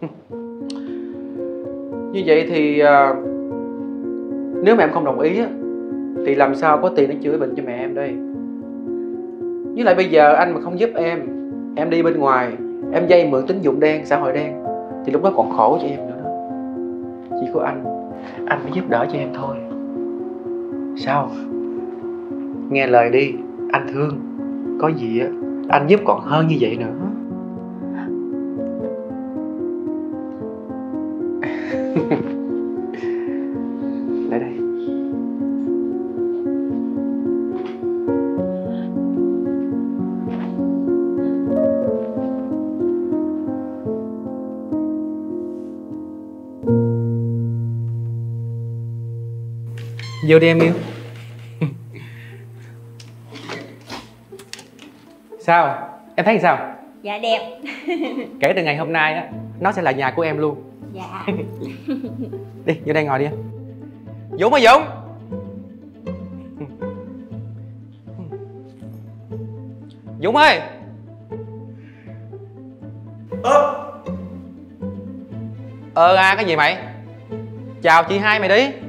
Như vậy thì à, nếu mà em không đồng ý á, thì làm sao có tiền để chữa bệnh cho mẹ em đây? Với lại bây giờ anh mà không giúp em, em đi bên ngoài, em dây mượn tín dụng đen, xã hội đen, thì lúc đó còn khổ cho em nữa đó. Chỉ có anh, anh mới giúp đỡ cho em thôi. Sao? Nghe lời đi, anh thương. Có gì á, anh giúp còn hơn như vậy nữa. Vô đi em yêu. Sao? Em thấy sao? Dạ đẹp. Kể từ ngày hôm nay á Nó sẽ là nhà của em luôn. Dạ. Đi, vô đây ngồi đi em. Dũng ơi Dũng. Dũng ơi. Ơ. Ờ à cái gì mày? Chào chị hai mày đi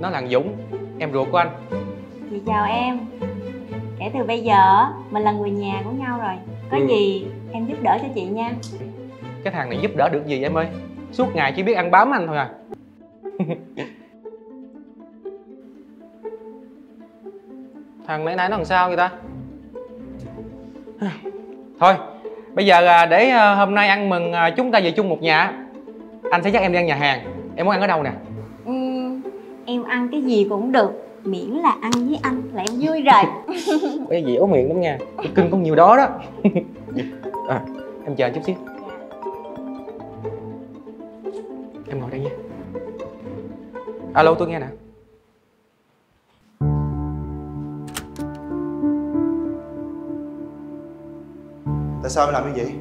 Nó là Dũng. Em ruột của anh. Chị chào em. Kể từ bây giờ mình là người nhà của nhau rồi. Có Ừ. gì em giúp đỡ cho chị nha. Cái thằng này giúp đỡ được gì em ơi? Suốt ngày chỉ biết ăn bám anh thôi à. Thằng nãy nãy nó làm sao vậy ta? Thôi Bây giờ à, để à, hôm nay ăn mừng à, chúng ta về chung một nhà. Anh sẽ dắt em đi ăn nhà hàng. Em muốn ăn ở đâu nè Em ăn cái gì cũng được Miễn là ăn với anh là em vui rồi. Cái gì ố miệng lắm nha Cái cưng có nhiều đó đó. À, Em chờ anh chút xíu. Em ngồi đây nha. Alo tôi nghe nè. Tại sao em làm như vậy?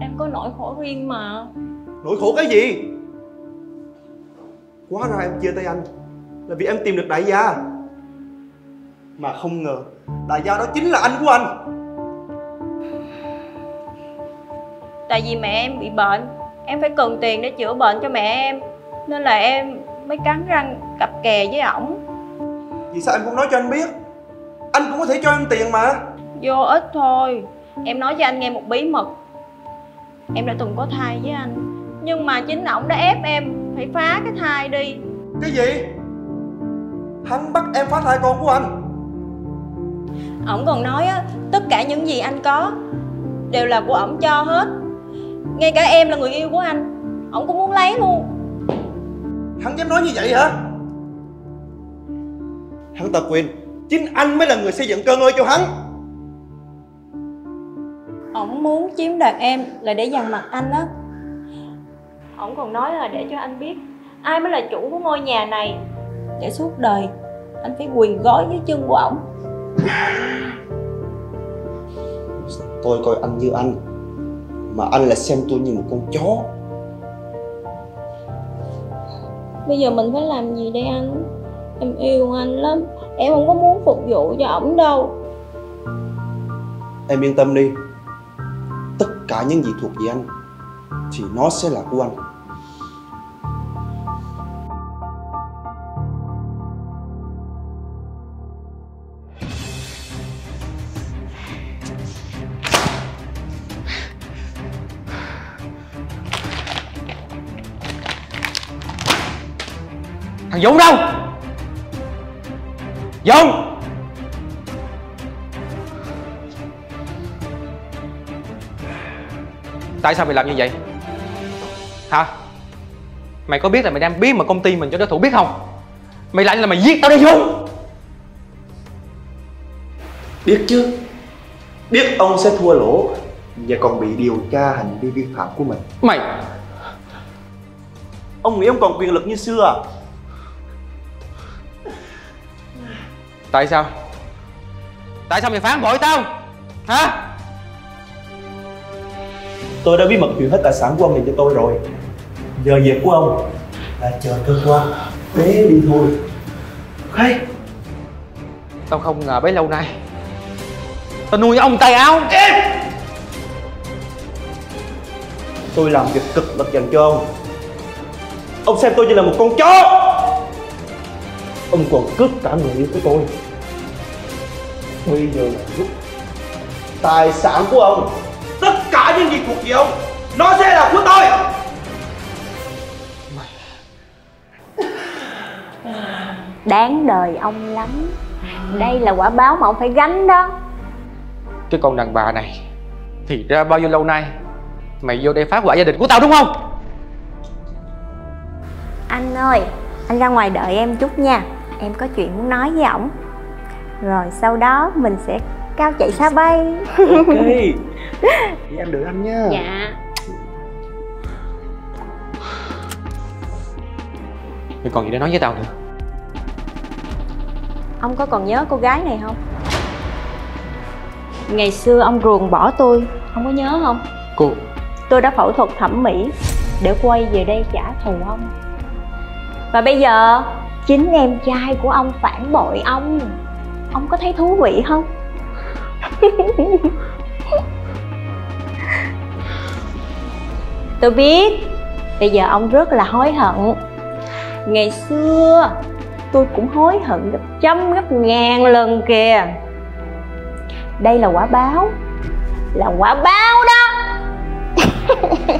Em có nỗi khổ riêng mà. Nỗi khổ cái gì quá ra em chia tay anh là vì em tìm được đại gia. Mà không ngờ đại gia đó chính là anh của anh. Tại vì mẹ em bị bệnh Em phải cần tiền để chữa bệnh cho mẹ em Nên là em mới cắn răng cặp kè với ổng. Vì sao em không nói cho anh biết? Anh cũng có thể cho em tiền mà. Vô ích thôi. Em nói cho anh nghe một bí mật. Em đã từng có thai với anh Nhưng mà chính ổng đã ép em Phải phá cái thai đi. Cái gì? Hắn bắt em phá thai con của anh. Ổng còn nói á Tất cả những gì anh có Đều là của ổng cho hết. Ngay cả em là người yêu của anh Ổng cũng muốn lấy luôn. Hắn dám nói như vậy hả? Hắn ta quên chính anh mới là người xây dựng cơ ngơi cho hắn. Ổng muốn chiếm đoạt em là để dằn mặt anh á Ổng còn nói là để cho anh biết Ai mới là chủ của ngôi nhà này. Để suốt đời Anh phải quỳ gối dưới chân của ổng tôi coi anh như anh mà anh lại xem tôi như một con chó. Bây giờ mình phải làm gì đây anh? Em yêu anh lắm Em không có muốn phục vụ cho ổng đâu. Em yên tâm đi tất cả những gì thuộc về anh thì nó sẽ là của anh Thằng Dũng đâu? Dũng! Tại sao mày làm như vậy? Hả? Mày có biết là mày đang bí mà công ty mình cho đối thủ biết không? Mày lại là mày giết tao đi Dũng biết chứ. Biết ông sẽ thua lỗ và còn bị điều tra hành vi vi phạm của mình. Mày! Ông nghĩ ông còn quyền lực như xưa à? Tại sao? Tại sao mày phản bội tao? Hả tôi đã bí mật chuyển hết tài sản của ông này cho tôi rồi. Giờ việc của ông là chờ cơ quan để đi thôi. Hay Tao không ngờ bấy lâu nay Tao nuôi ông tay áo. Tôi làm việc cực lực dành cho ông. Ông xem tôi như là một con chó. Ông còn cướp cả người yêu của tôi. Bây giờ là lúc Tài sản của ông Những gì thuộc về ông Nó sẽ là của tôi. Đáng đời ông lắm. Đây là quả báo mà ông phải gánh đó. Cái con đàn bà này Thì ra bao nhiêu lâu nay Mày vô đây phá hoại gia đình của tao đúng không? Anh ơi Anh ra ngoài đợi em chút nha. Em có chuyện muốn nói với ổng. Rồi sau đó mình sẽ cao chạy xa bay. Ok Vậy em đợi anh nha Dạ Mày còn gì để nói với tao nữa Ông có còn nhớ cô gái này không? Ngày xưa ông ruồng bỏ tôi Ông có nhớ không? Cô Tôi đã phẫu thuật thẩm mỹ Để quay về đây trả thù ông Và bây giờ Chính em trai của ông phản bội ông Ông có thấy thú vị không? Tôi biết. Bây giờ ông rất là hối hận. Ngày xưa, Tôi cũng hối hận gấp trăm, gấp ngàn lần kìa. Đây là quả báo. Là quả báo đó.